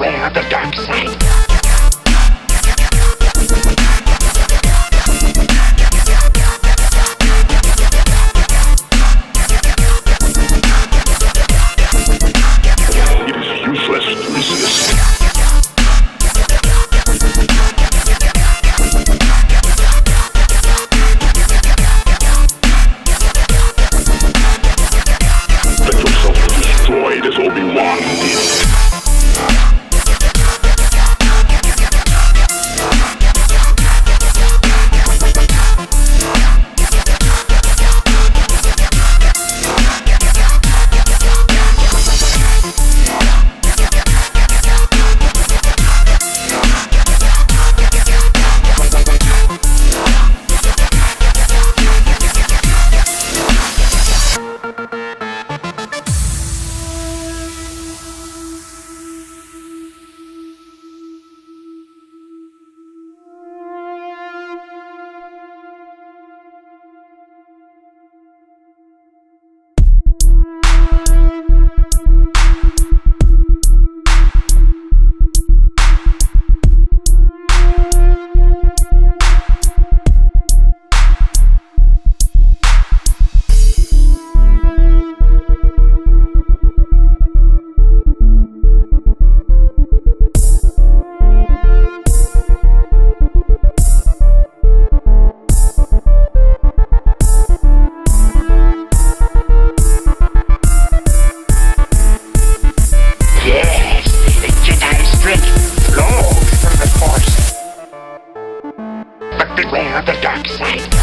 beware the dark side. beware of the dark side.